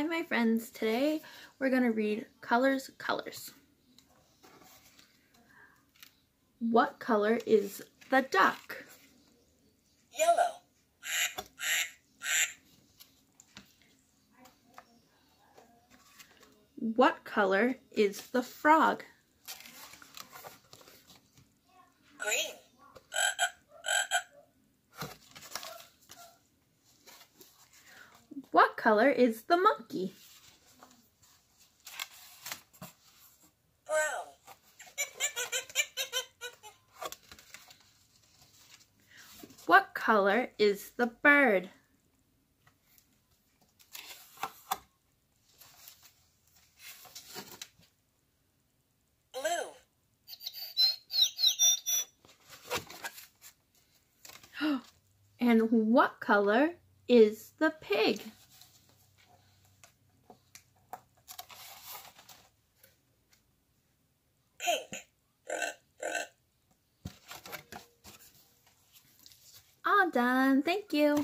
Hi my friends, today we're going to read Colors, Colors. What color is the duck? Yellow. What color is the frog? Green. What color is the monkey? Brown. What color is the bird? Blue. And what color is the pig? Done. Thank you.